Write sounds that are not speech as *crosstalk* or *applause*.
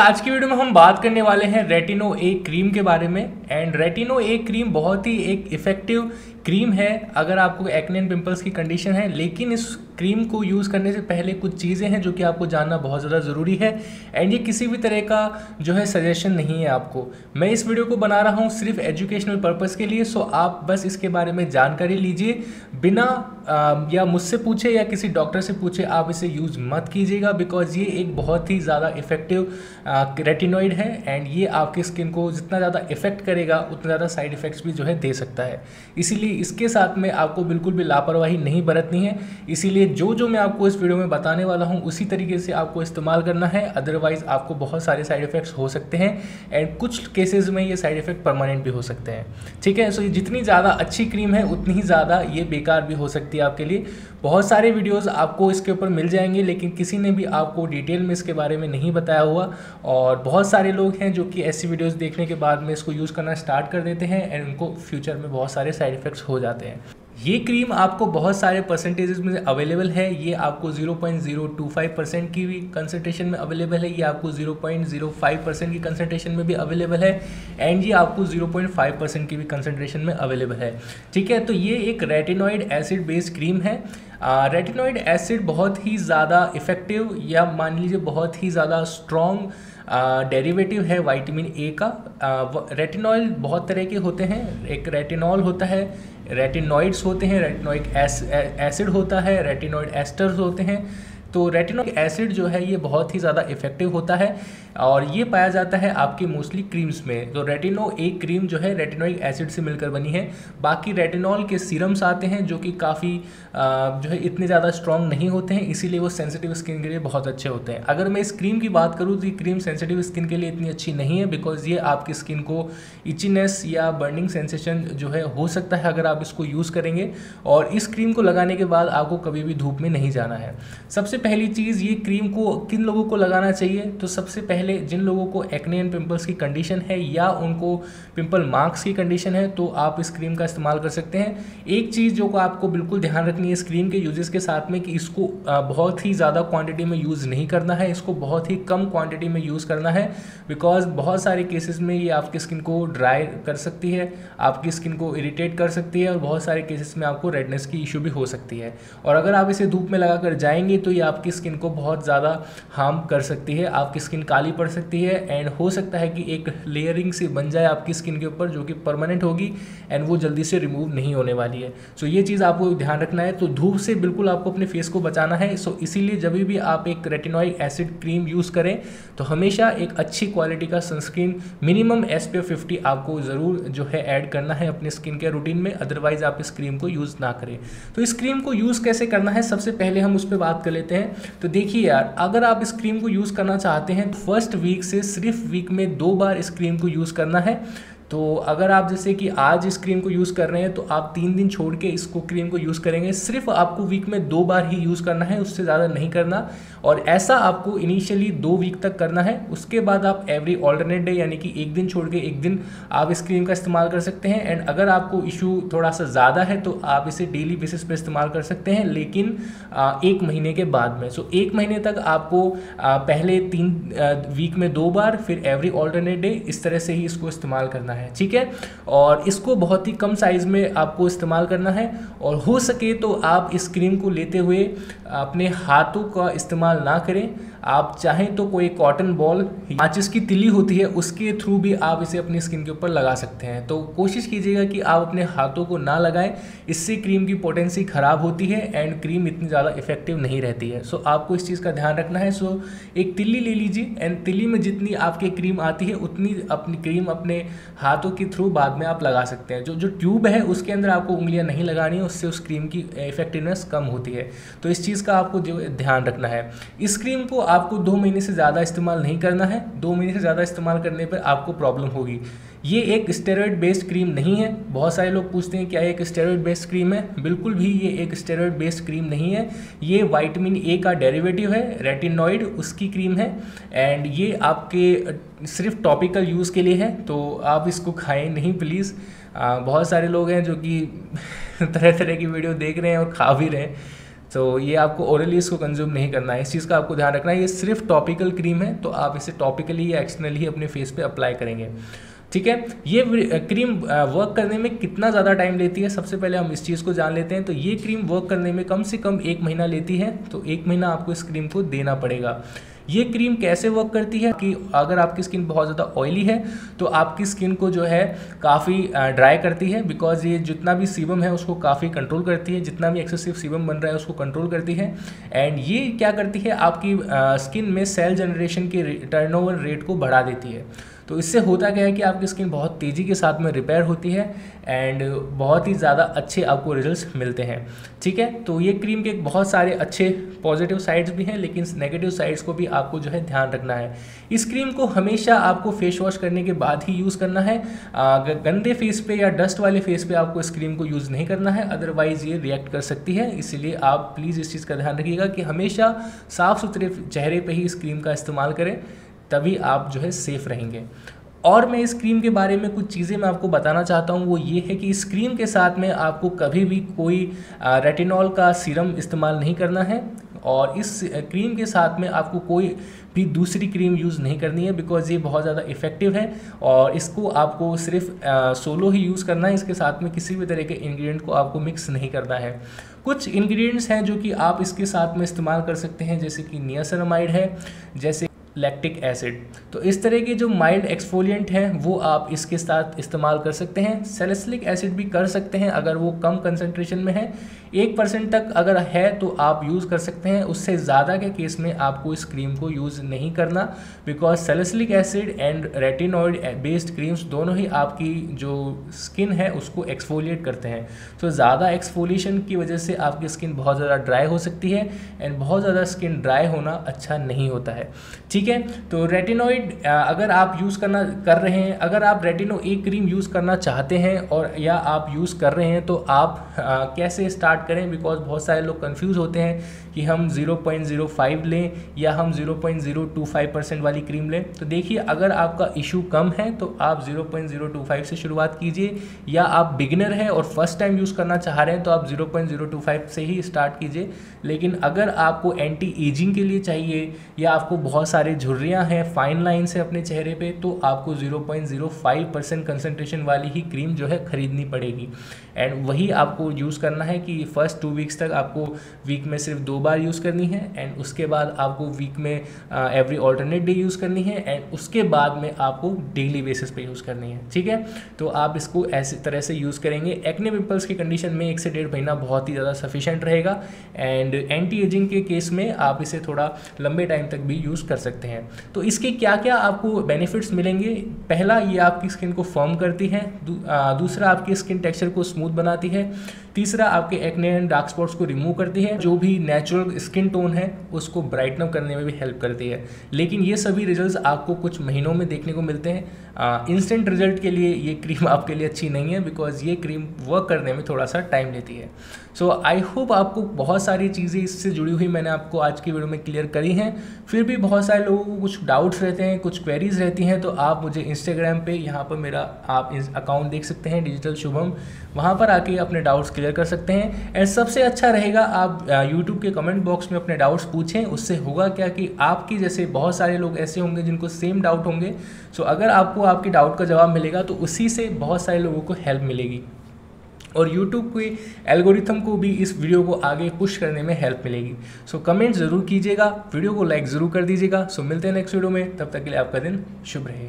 आज की वीडियो में हम बात करने वाले हैं रेटिनो ए क्रीम के बारे में। एंड रेटिनो ए क्रीम बहुत ही एक इफ़ेक्टिव क्रीम है अगर आपको एक्ने एंड पिंपल्स की कंडीशन है लेकिन इस क्रीम को यूज़ करने से पहले कुछ चीज़ें हैं जो कि आपको जानना बहुत ज़्यादा ज़रूरी है। एंड ये किसी भी तरह का जो है सजेशन नहीं है आपको। मैं इस वीडियो को बना रहा हूँ सिर्फ़ एजुकेशनल पर्पज़ के लिए सो आप बस इसके बारे में जानकारी लीजिए। बिना आ, या मुझसे पूछे या किसी डॉक्टर से पूछे आप इसे यूज़ मत कीजिएगा बिकॉज़ ये एक बहुत ही ज़्यादा इफ़ेक्टिव रेटिनॉइड है एंड ये आपकी स्किन को जितना ज़्यादा इफ़ेक्ट करेगा उतना ज़्यादा साइड इफ़ेक्ट्स भी जो है दे सकता है। इसीलिए इसके साथ में आपको बिल्कुल भी लापरवाही नहीं बरतनी है। इसीलिए जो जो मैं आपको इस वीडियो में बताने वाला हूँ, उसी तरीके से आपको इस्तेमाल करना है। अदरवाइज़ आपको बहुत सारे साइड इफ़ेक्ट्स हो सकते हैं एंड कुछ केसेस में ये साइड इफ़ेक्ट परमानेंट भी हो सकते हैं। ठीक है? सो जितनी ज़्यादा अच्छी क्रीम है, उतनी ही ज़्यादा ये बेकार भी हो सकती है आपके लिए। बहुत सारे वीडियोस आपको इसके ऊपर मिल जाएँगे, लेकिन किसी ने भी आपको डिटेल में इसके बारे में नहीं बताया हुआ। और बहुत सारे लोग हैं जो कि ऐसी वीडियोस देखने के बाद में इसको यूज़ करना स्टार्ट कर देते हैं एंड उनको फ्यूचर में बहुत सारे साइड इफ़ेक्ट्स हो जाते हैं। ये क्रीम आपको बहुत सारे परसेंटेजेस में अवेलेबल है। ये आपको 0.025 परसेंट की भी कंसनट्रेशन में अवेलेबल है। ये आपको 0.05 परसेंट की कंसनट्रेशन में भी अवेलेबल है। एंड ये आपको 0.5 परसेंट की भी कंसनट्रेशन में अवेलेबल है। ठीक है तो ये एक रेटिनॉइड एसिड बेस्ड क्रीम है। रेटिनॉइड एसिड बहुत ही ज़्यादा इफ़ेक्टिव या मान लीजिए बहुत ही ज़्यादा स्ट्रॉन्ग डेरिवेटिव है वाइटामिन ए का। रेटिनॉइल बहुत तरह के होते हैं। एक रेटिनॉल होता है रेटिनॉइड्स होते हैं रेटिनॉइक एसिड होता है रेटिनॉइड एस्टर्स होते हैं। तो रेटिनॉइक एसिड जो है, ये बहुत ही ज़्यादा इफ़ेक्टिव होता है। और ये पाया जाता है आपके मोस्टली क्रीम्स में। तो रेटिनो एक क्रीम जो है रेटिनोइक एसिड से मिलकर बनी है। बाकी रेटिनॉल के सीरम्स आते हैं जो कि काफ़ी जो है, इतने ज़्यादा स्ट्रॉन्ग नहीं होते हैं, इसीलिए वो सेंसिटिव स्किन के लिए बहुत अच्छे होते हैं। अगर मैं इस क्रीम की बात करूँ तो ये क्रीम सेंसिटिव स्किन के लिए इतनी अच्छी नहीं है बिकॉज़ ये आपकी स्किन को इचीनेस या बर्निंग सेंसेशन जो है, हो सकता है अगर आप इसको यूज़ करेंगे। और इस क्रीम को लगाने के बाद आपको कभी भी धूप में नहीं जाना है। सबसे पहली चीज़, ये क्रीम को किन लोगों को लगाना चाहिए? तो सबसे पहले जिन लोगों को एक्ने एंड पिंपल्स की कंडीशन है या उनको पिंपल मार्क्स की कंडीशन है तो आप इस क्रीम का इस्तेमाल कर सकते हैं। एक चीज़ जो को आपको बिल्कुल ध्यान रखनी है इस क्रीम के यूजेस के साथ में कि इसको बहुत ही ज़्यादा क्वान्टिटी में यूज़ नहीं करना है, इसको बहुत ही कम क्वान्टिटी में यूज़ करना है बिकॉज़ बहुत सारे केसेस में ये आपकी स्किन को ड्राई कर सकती है, आपकी स्किन को इरीटेट कर सकती है और बहुत सारे केसेस में आपको रेडनेस की इशू भी हो सकती है। और अगर आप इसे धूप में लगा जाएँगे तो ये आपकी स्किन को बहुत ज़्यादा हार्म कर सकती है, आपकी स्किन काली पड़ सकती है एंड हो सकता है कि एक लेयरिंग से बन जाए आपकी स्किन के ऊपर जो कि परमानेंट होगी एंड वो जल्दी से रिमूव नहीं होने वाली है। सो so ये चीज़ आपको ध्यान रखना है। तो धूप से बिल्कुल आपको अपने फेस को बचाना है। सो so इसीलिए जब भी आप एक रेटिनॉइक एसिड क्रीम यूज़ करें तो हमेशा एक अच्छी क्वालिटी का सनस्क्रीन मिनिमम एस पी आपको ज़रूर जो है ऐड करना है अपने स्किन केयर रूटीन में। अदरवाइज़ आप इस क्रीम को यूज़ ना करें। तो इस क्रीम को यूज़ कैसे करना है? सबसे पहले हम उस पर बात कर लेते हैं। तो देखिए यार, अगर आप इस क्रीम को यूज़ करना चाहते हैं तो फ़र्स्ट वीक से सिर्फ़ वीक में दो बार इस क्रीम को यूज़ करना है। तो अगर आप जैसे कि आज इस क्रीम को यूज़ कर रहे हैं तो आप तीन दिन छोड़ के इसको क्रीम को यूज़ करेंगे। सिर्फ़ आपको वीक में दो बार ही यूज़ करना है, उससे ज़्यादा नहीं करना। और ऐसा आपको इनिशियली दो वीक तक करना है। उसके बाद आप एवरी ऑल्टरनेट डे यानी कि एक दिन छोड़ के एक दिन आप इस क्रीम का इस्तेमाल कर सकते हैं। एंड अगर आपको इशू थोड़ा सा ज़्यादा है तो आप इसे डेली बेसिस पर इस्तेमाल कर सकते हैं, लेकिन एक महीने के बाद में। सो एक महीने तक आपको पहले तीन वीक में दो बार, फिर एवरी ऑल्टरनेट डे इस तरह से ही इसको इस्तेमाल करना है। है, ठीक है? और इसको बहुत ही कम साइज़ में आपको इस्तेमाल करना है। और हो सके तो आप इस क्रीम को लेते हुए अपने हाथों का इस्तेमाल ना करें। आप चाहें तो कोई कॉटन बॉल माचिस की तिली होती है, उसके थ्रू भी आप इसे अपनी स्किन के ऊपर लगा सकते हैं। तो कोशिश कीजिएगा कि आप अपने हाथों को ना लगाएँ, इससे क्रीम की पोटेंसी ख़राब होती है एंड क्रीम इतनी ज़्यादा इफ़ेक्टिव नहीं रहती है। सो आपको इस चीज़ का ध्यान रखना है। सो एक तिल्ली ले लीजिए एंड तिल्ली में जितनी आपके क्रीम आती है, उतनी अपनी क्रीम अपने हाथों के थ्रू बाद में आप लगा सकते हैं। जो जो ट्यूब है, उसके अंदर आपको उंगलियाँ नहीं लगानी है, उससे उस क्रीम की इफेक्टिवनेस कम होती है। तो इस चीज़ का आपको जो ध्यान रखना है। इस क्रीम को आपको दो महीने से ज़्यादा इस्तेमाल नहीं करना है, दो महीने से ज़्यादा इस्तेमाल करने पर आपको प्रॉब्लम होगी। ये एक स्टेरॉयड बेस्ड क्रीम नहीं है। बहुत सारे लोग पूछते हैं, क्या एक स्टेरॉयड बेस्ड क्रीम है? बिल्कुल भी ये एक स्टेरॉयड बेस्ड क्रीम नहीं है। ये वाइटामिन ए का डेरिवेटिव है रेटिनॉइड उसकी क्रीम है। एंड ये आपके, सिर्फ़ टॉपिकल यूज़ के लिए है तो आप इसको खाएँ नहीं प्लीज़ बहुत सारे लोग हैं जो कि *laughs* तरह तरह की वीडियो देख रहे हैं और खा भी रहे हैं। तो ये आपको ओरली इसको कंज्यूम नहीं करना है। इस चीज़ का आपको ध्यान रखना है। ये सिर्फ़ टॉपिकल क्रीम है तो आप इसे टॉपिकली या एक्सटर्नली अपने फेस पे अप्लाई करेंगे। ठीक है? ये क्रीम वर्क करने में कितना ज़्यादा टाइम लेती है? सबसे पहले हम इस चीज़ को जान लेते हैं। तो ये क्रीम वर्क करने में कम से कम एक महीना लेती है तो एक महीना आपको इस क्रीम को देना पड़ेगा। ये क्रीम कैसे वर्क करती है कि अगर आपकी स्किन बहुत ज़्यादा ऑयली है तो आपकी स्किन को जो है काफ़ी ड्राई करती है बिकॉज़ ये जितना भी सीबम है उसको काफ़ी कंट्रोल करती है, जितना भी एक्सेसिव सीबम बन रहा है उसको कंट्रोल करती है एंड ये क्या करती है, आपकी स्किन में सेल जनरेशन के टर्नओवर रेट को बढ़ा देती है। तो इससे होता क्या है कि आपकी स्किन बहुत तेज़ी के साथ में रिपेयर होती है एंड बहुत ही ज़्यादा अच्छे आपको रिजल्ट्स मिलते हैं। ठीक है? तो ये क्रीम के बहुत सारे अच्छे पॉजिटिव साइड्स भी हैं, लेकिन नेगेटिव साइड्स को भी आपको जो है ध्यान रखना है। इस क्रीम को हमेशा आपको फेस वॉश करने के बाद ही यूज़ करना है। गंदे फेस पे या डस्ट वाले फेस पे आपको इस क्रीम को यूज़ नहीं करना है, अदरवाइज़ ये रिएक्ट कर सकती है। इसीलिए आप प्लीज़ इस चीज़ का ध्यान रखिएगा कि हमेशा साफ़ सुथरे चेहरे पर ही इस क्रीम का इस्तेमाल करें। तभी आप जो है सेफ़ रहेंगे। और मैं इस क्रीम के बारे में कुछ चीज़ें मैं आपको बताना चाहता हूँ, वो ये है कि इस क्रीम के साथ में आपको कभी भी कोई रेटिनॉल का सीरम इस्तेमाल नहीं करना है और इस क्रीम के साथ में आपको कोई भी दूसरी क्रीम यूज़ नहीं करनी है बिकॉज़ ये बहुत ज़्यादा इफ़ेक्टिव है और इसको आपको सिर्फ़ सोलो ही यूज़ करना है, इसके साथ में किसी भी तरह के इंग्रेडिएंट को आपको मिक्स नहीं करना है। कुछ इंग्रेडिएंट्स हैं जो कि आप इसके साथ में इस्तेमाल कर सकते हैं, जैसे कि नियासरमाइड है, जैसे लैक्टिक एसिड तो इस तरह के जो माइल्ड एक्सफोलिएंट हैं, वो आप इसके साथ इस्तेमाल कर सकते हैं। सेलेसिलिक एसिड भी कर सकते हैं, अगर वो कम कंसनट्रेशन में है। एक परसेंट तक अगर है तो आप यूज़ कर सकते हैं। उससे ज़्यादा के केस में आपको इस क्रीम को यूज़ नहीं करना। Because salicylic acid and retinoid based creams दोनों ही आपकी जो स्किन है उसको एक्सफोलिएट करते हैं। तो ज़्यादा एक्सफोलिएशन की वजह से आपकी स्किन बहुत ज़्यादा ड्राई हो सकती है एंड बहुत ज़्यादा स्किन ड्राई होना अच्छा नहीं होता है। ठीक है? तो रेटिनॉइड अगर आप यूज़ करना कर रहे हैं अगर आप रेटिनो एक क्रीम यूज़ करना चाहते हैं और या आप यूज़ कर रहे हैं तो आप आ, कैसे स्टार्ट करें बिकॉज़ बहुत सारे लोग कन्फ्यूज़ होते हैं। कि हम 0.05 लें या हम 0.025 परसेंट वाली क्रीम लें तो देखिए, अगर आपका इशू कम है तो आप 0.025 से शुरुआत कीजिए। या आप बिगिनर हैं और फ़र्स्ट टाइम यूज़ करना चाह रहे हैं तो आप 0.025 से ही स्टार्ट कीजिए। लेकिन अगर आपको एंटी एजिंग के लिए चाहिए, या आपको बहुत सारे झुर्रियाँ हैं फाइन लाइन्स है अपने चेहरे पर तो आपको 0.05 परसेंट कंसनट्रेशन वाली ही क्रीम जो है ख़रीदनी पड़ेगी। एंड वही आपको यूज़ करना है कि फ़र्स्ट टू वीक्स तक आपको वीक में सिर्फ़ दो बार यूज़ करनी है एंड उसके बाद आपको वीक में एवरी ऑल्टरनेट डे यूज़ करनी है एंड उसके बाद में आपको डेली बेसिस पे यूज़ करनी है, ठीक है? तो आप इसको ऐसे तरह से यूज़ करेंगे। एक्ने पिम्पल्स की कंडीशन में एक से डेढ़ महीना बहुत ही ज़्यादा सफिशेंट रहेगा एंड एंटी एजिंग के केस में आप इसे थोड़ा लंबे टाइम तक भी यूज़ कर सकते हैं। तो इसके क्या क्या आपको बेनिफिट्स मिलेंगे? पहला, ये आपकी स्किन को फर्म करती है। दूसरा, आपकी स्किन टेक्सचर को स्मूथ बनाती है। तीसरा आपके एक्ने एंड डार्क स्पॉट्स को रिमूव करती है। जो भी नेचुरल स्किन टोन है, उसको ब्राइटन करने में भी हेल्प करती है। लेकिन ये सभी रिजल्ट्स आपको कुछ महीनों में देखने को मिलते हैं। इंस्टेंट रिज़ल्ट के लिए ये क्रीम *laughs* आपके लिए अच्छी नहीं है बिकॉज़ ये क्रीम वर्क करने में थोड़ा सा टाइम लेती है। सो आई होप आपको बहुत सारी चीज़ें इससे जुड़ी हुई मैंने आपको आज की वीडियो में क्लियर करी हैं। फिर भी बहुत सारे लोगों को कुछ डाउट्स रहते हैं, कुछ क्वेरीज रहती हैं तो आप मुझे इंस्टाग्राम पे, यहाँ पर मेरा आप अकाउंट देख सकते हैं डिजिटल शुभम वहाँ पर आके अपने डाउट्स क्लियर कर सकते हैं। एंड सबसे अच्छा रहेगा, आप यूट्यूब के कमेंट बॉक्स में अपने डाउट्स पूछें। उससे होगा क्या कि आपकी जैसे बहुत सारे लोग ऐसे होंगे जिनको सेम डाउट होंगे। सो अगर आपको आपके डाउट का जवाब मिलेगा तो उसी से बहुत सारे लोगों को हेल्प मिलेगी। और यूट्यूब के एल्गोरिथम को भी इस वीडियो को आगे पुश करने में हेल्प मिलेगी। सो कमेंट ज़रूर कीजिएगा वीडियो को लाइक ज़रूर कर दीजिएगा। सो मिलते हैं नेक्स्ट वीडियो में। तब तक के लिए आपका दिन शुभ रहे।